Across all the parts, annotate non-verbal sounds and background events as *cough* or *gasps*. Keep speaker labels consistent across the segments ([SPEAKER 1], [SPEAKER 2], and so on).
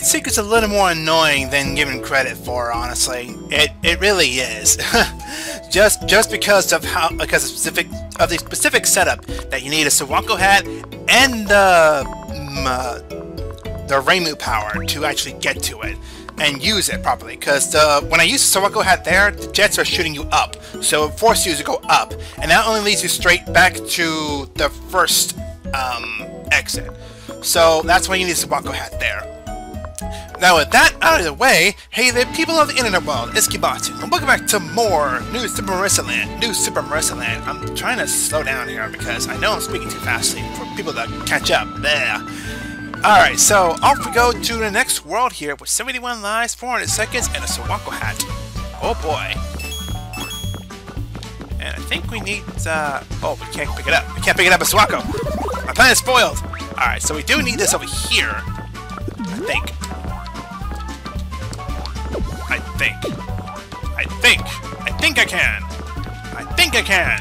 [SPEAKER 1] That secret's a little more annoying than given credit for, honestly. It it really is. *laughs* just just because of how because of specific of the specific setup that you need a Suwako hat and the um, uh, the Reimu power to actually get to it and use it properly. Because when I use the Suwako hat there, the jets are shooting you up, so it forces you to go up, and that only leads you straight back to the first um, exit. So that's why you need the Suwako hat there. Now with that out of the way, hey there people of the internet world, it's Kibatu, and welcome back to more New Super Marisa Land, New Super Marisa Land. I'm trying to slow down here because I know I'm speaking too fastly for people to catch up. There. Alright, so off we go to the next world here with 71 lives, 400 seconds, and a Suwako hat. Oh boy. And I think we need, uh, oh, we can't pick it up. We can't pick it up as Suwako. My plan is spoiled. Alright, so we do need this over here. I think. I think. I think. I think I can. I think I can.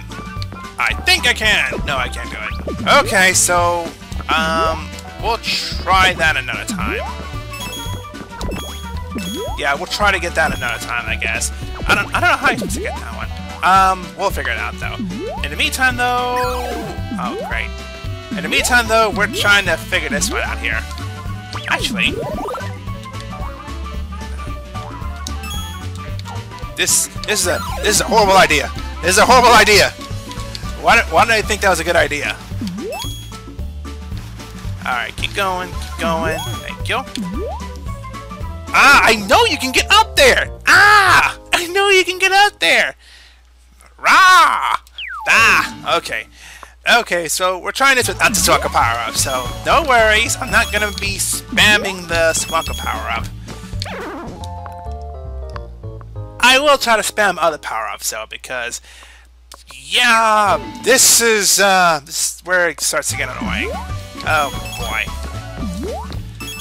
[SPEAKER 1] I think I can. No, I can't do it. Okay, so, um, we'll try that another time. Yeah, we'll try to get that another time, I guess. I don't, I don't know how to get that one. Um, we'll figure it out, though. In the meantime, though... Oh, great. In the meantime, though, we're trying to figure this one out here. Actually, This this is a this is a horrible idea. This is a horrible idea. Why did, why did I think that was a good idea? Alright, keep going, keep going. Thank you. Ah, I know you can get up there! Ah! I know you can get up there! Rah! Ah! Okay. Okay, so we're trying this without the Suwako power-up, so no worries, I'm not gonna be spamming the Suwako power-up. I will try to spam other power-ups though, because yeah, this is uh, this is where it starts to get annoying. Oh boy.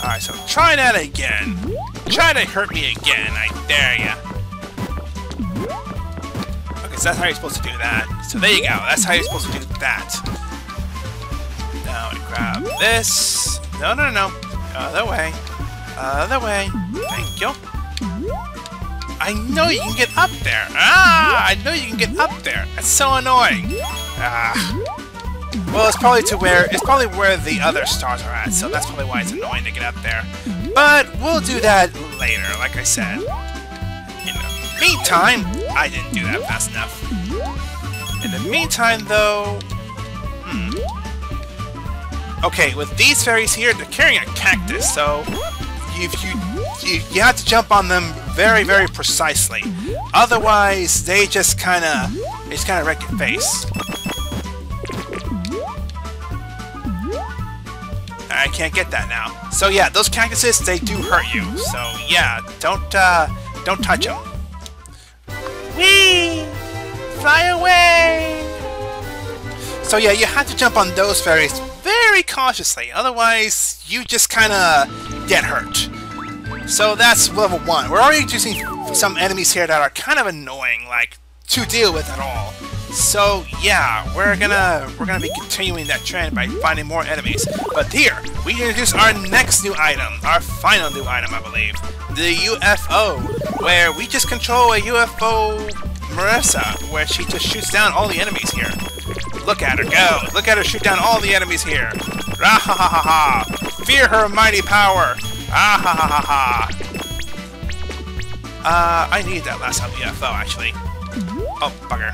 [SPEAKER 1] Alright, so try that again. Try to hurt me again, I dare ya. Okay, so that's how you're supposed to do that. So there you go, that's how you're supposed to do that. Now grab this. No, no, no. Other way. Other way. Thank you. I know you can get up there! Ah! I know you can get up there! That's so annoying! Ah. Well, it's probably to where it's probably where the other stars are at, so that's probably why it's annoying to get up there. But we'll do that later, like I said. In the meantime, I didn't do that fast enough. In the meantime, though... Hmm. Okay, with these fairies here, they're carrying a cactus, so if you, you you have to jump on them very very precisely. Otherwise, they just kind of they just kind of wreck your face. I can't get that now. So yeah, those cactuses they do hurt you. So yeah, don't uh, don't touch them. Whee! Fly away! So yeah, you have to jump on those fairies very cautiously, otherwise you just kind of get hurt. So that's level 1. We're already introducing some enemies here that are kind of annoying, like, to deal with at all. So yeah, we're gonna we're gonna be continuing that trend by finding more enemies. But here, we introduce our next new item, our final new item, I believe, the UFO, where we just control a UFO Marisa, where she just shoots down all the enemies here. Look at her go! Look at her shoot down all the enemies here! Rah ha ha ha ha! Fear her mighty power! Ah ha ha ha ha! Uh, I need that last UFO, actually. Oh, bugger.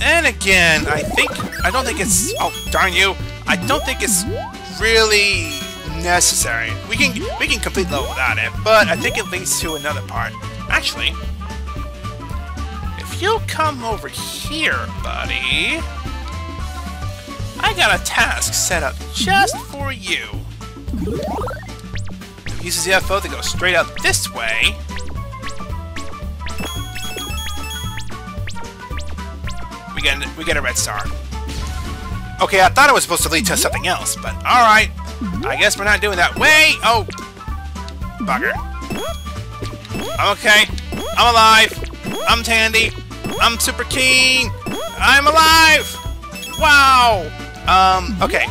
[SPEAKER 1] And again, I think... I don't think it's... Oh, darn you! I don't think it's really necessary. We can we can complete level without it, but I think it leads to another part. Actually, if you come over here, buddy... I got a task set up just for you. Uses the UFO to go straight up this way. We get we get a red star. Okay, I thought it was supposed to lead to something else, but alright. I guess we're not doing that. Wait! Oh! Bugger. I'm okay. I'm alive. I'm Tandy. I'm super keen. I'm alive! Wow! Um, okay.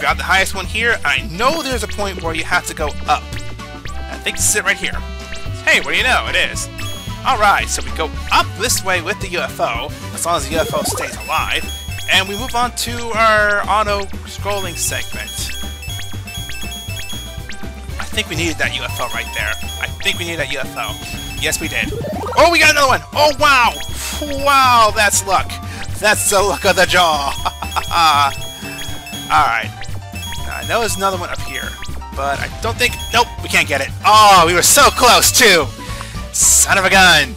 [SPEAKER 1] Grab the highest one here. I know there's a point where you have to go up. I think this is it right here. Hey, what do you know? It is. Alright, so we go up this way with the UFO, as long as the UFO stays alive, and we move on to our auto-scrolling segment. I think we needed that UFO right there. I think we needed that UFO. Yes, we did. Oh, we got another one! Oh, wow! Wow, that's luck. That's the luck of the jaw. *laughs* Alright. I know there's another one up here, but I don't think... Nope, we can't get it. Oh, we were so close, too! Son of a gun!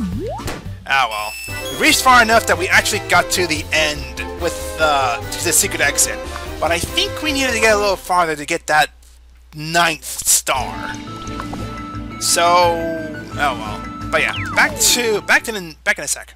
[SPEAKER 1] Ah, well. We reached far enough that we actually got to the end with uh, the secret exit. But I think we needed to get a little farther to get that ninth star. So, oh well. But yeah, back to back to back in a sec.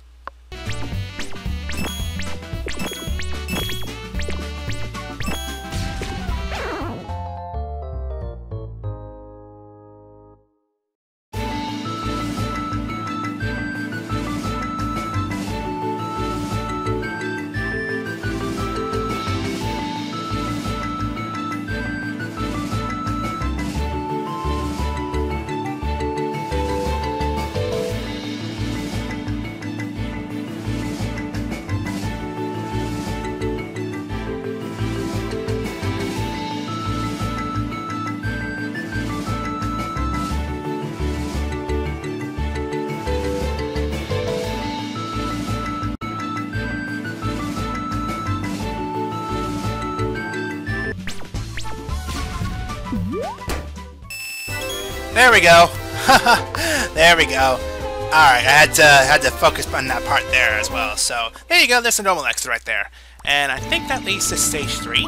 [SPEAKER 1] There we go. *laughs* there we go. Alright, I had to had to focus on that part there as well. So there you go, there's a normal exit right there. And I think that leads to stage three.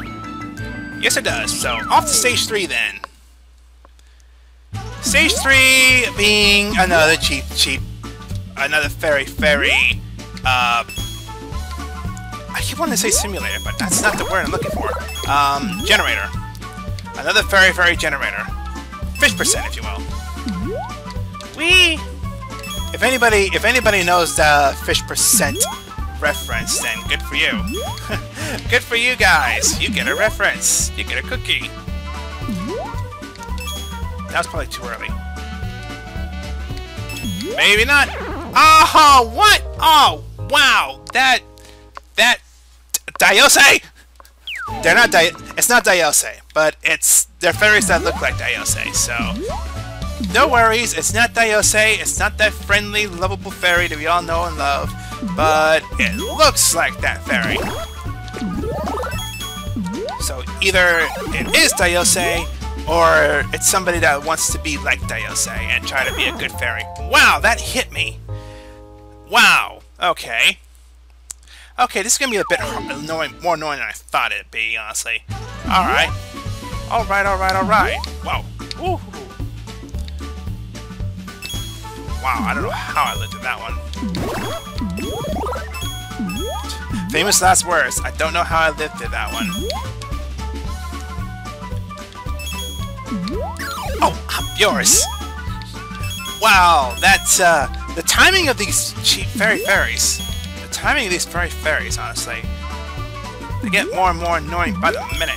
[SPEAKER 1] Yes it does. So off to stage three then. Stage three being another cheap cheap another very very uh I keep wanting to say simulator, but that's not the word I'm looking for. Um, generator. Another very, very generator. Fish percent, if you will. We. If anybody, if anybody knows the fish percent reference, then good for you. *laughs* good for you guys. You get a reference. You get a cookie. That was probably too early. Maybe not. Oh, what? Oh, wow. That, that, Daiyousei? They're not Di it's not Daiyousei, but it's they're fairies that look like Daiyousei, so no worries, it's not Daiyousei, it's not that friendly, lovable fairy that we all know and love, but it looks like that fairy. So either it is Daiyousei, or it's somebody that wants to be like Daiyousei and try to be a good fairy. Wow, that hit me! Wow, okay. Okay, this is gonna be a bit annoying, more annoying than I thought it'd be, honestly. Alright. Alright, alright, alright. Wow. Ooh. Wow, I don't know how I lifted that one. Famous last words. I don't know how I lifted that one. Oh, I'm yours! Wow, that's, uh, the timing of these cheap fairy fairies timing of these fairy fairies, honestly. They get more and more annoying by the minute.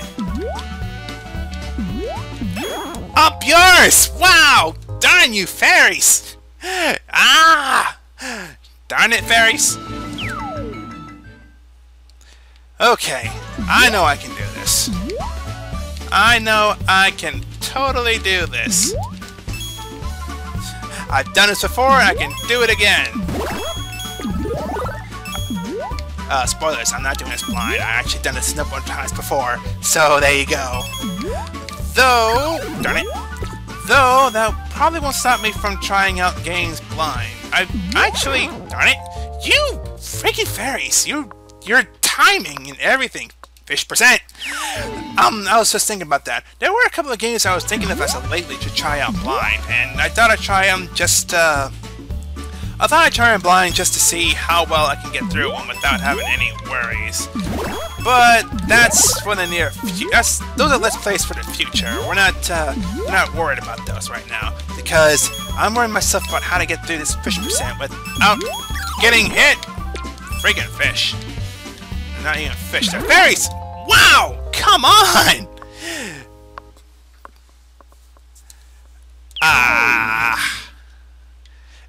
[SPEAKER 1] Up yours! Wow! Darn you, fairies! *gasps* Ah! Darn it, fairies! Okay, I know I can do this. I know I can totally do this. I've done this before, I can do it again. Uh, spoilers, I'm not doing this blind. I actually done this a number of times before, so there you go. Though, darn it, though that probably won't stop me from trying out games blind. I actually, darn it, you freaking fairies, you, your timing and everything, fish percent. Um, I was just thinking about that. There were a couple of games I was thinking of as of lately to try out blind, and I thought I'd try them just, uh, I thought I'd try and blind just to see how well I can get through one without having any worries. But that's for the near future. Those are let's plays for the future. We're not uh, we're not worried about those right now because I'm worrying myself about how to get through this fish percent without getting hit. Freaking fish! Not even fish. They're fairies. Wow! Come on!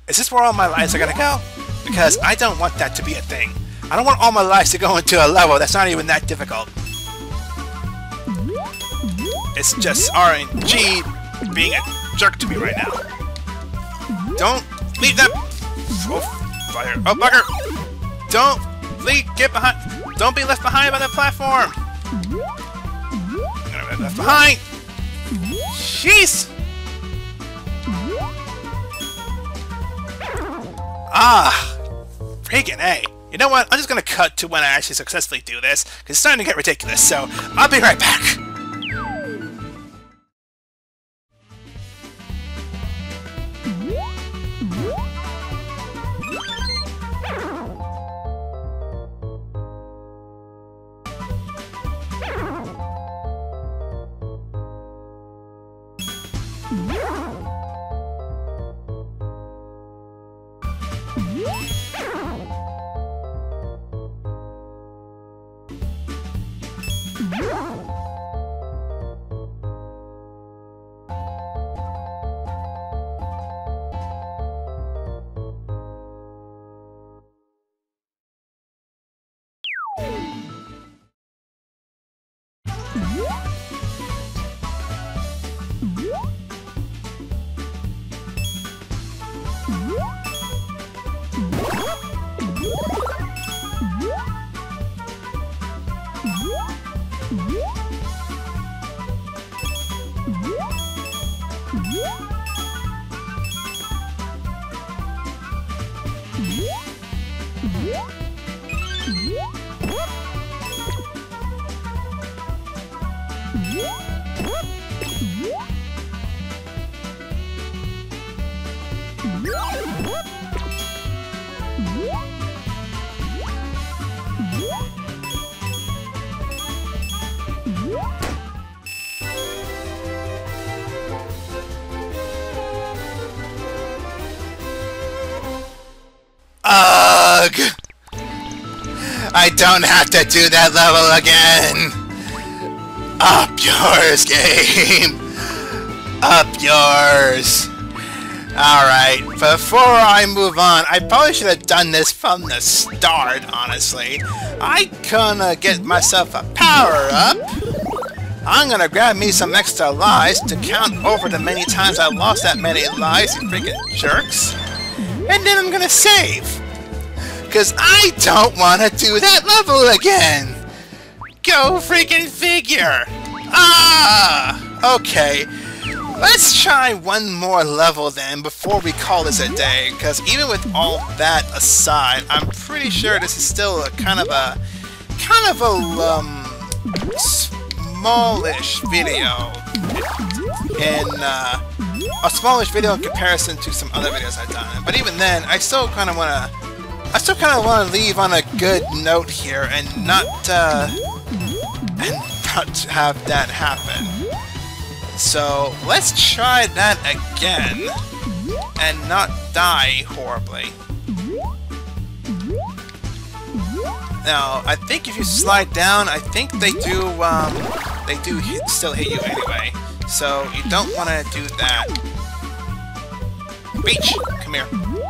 [SPEAKER 1] Is this where all my lives are gonna go? Because I don't want that to be a thing. I don't want all my lives to go into a level that's not even that difficult. It's just RNG being a jerk to me right now. Don't leave that... Oh, fire. Oh, bugger! Don't leave... Get behind... Don't be left behind by the platform! I'm gonna be left behind! Jeez! Ah! Freaking A. You know what? I'm just gonna cut to when I actually successfully do this, because it's starting to get ridiculous, so I'll be right back. Ugh! I don't have to do that level again! Up yours, game! Up yours! Alright, before I move on, I probably should have done this from the start, honestly. I gonna get myself a power-up. I'm gonna grab me some extra lives to count over the many times I lost that many lives, you freaking jerks. And then I'm gonna save. Because I don't want to do that level again! Go freaking figure! Ah! Okay. Let's try one more level then before we call this a day, because even with all that aside, I'm pretty sure this is still a kind of a... kind of a, um... smallish video. And, uh... A smallish video in comparison to some other videos I've done. But even then, I still kind of want to I still kind of want to leave on a good note here and not, uh, and not have that happen. So, let's try that again, and not die horribly. Now, I think if you slide down, I think they do, um, they do hit, still hit you anyway. So, you don't want to do that. Beach, come here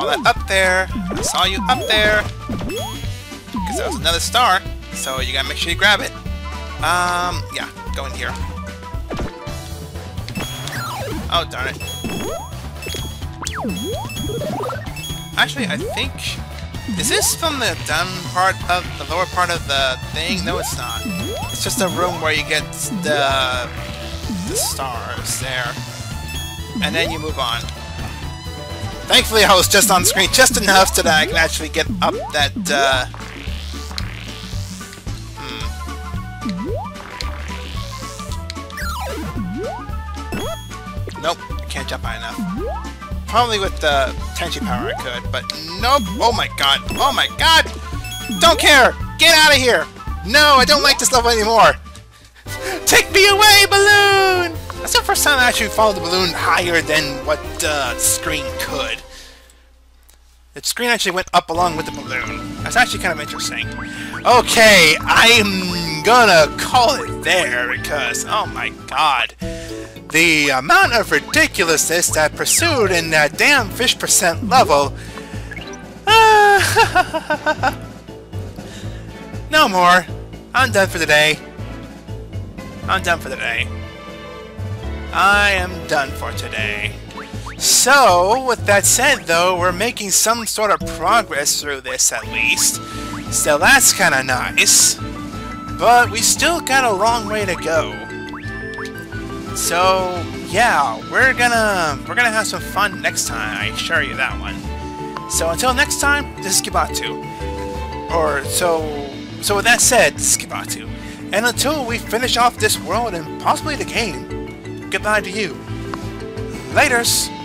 [SPEAKER 1] saw that up there. I saw you up there. Because that was another star. So you gotta make sure you grab it. Um, yeah, go in here. Oh, darn it. Actually, I think... Is this from the down part of the lower part of the thing? No, it's not. It's just a room where you get the, the stars there. And then you move on. Thankfully, I was just on screen just enough so that I can actually get up that, uh... Hmm. Nope, I can't jump high enough. Probably with the Tenshi power I could, but nope! Oh my god! Oh my god! Don't care! Get out of here! No, I don't like this level anymore! *laughs* Take me away, balloon! Time I actually followed the balloon higher than what the uh, screen could. The screen actually went up along with the balloon. That's actually kind of interesting. Okay, I'm gonna call it there because, oh my god. the amount of ridiculousness that pursued in that damn fish percent level. *laughs* No more. I'm done for the day. I'm done for the day. I am done for today. So, with that said though, we're making some sort of progress through this at least. So that's kinda nice. But we still got a long way to go. So, yeah, we're gonna we're gonna have some fun next time, I assure you that one. So until next time, this is Skibatu. Or so so with that said, Skibatu. And until we finish off this world and possibly the game, goodbye to you. Laters!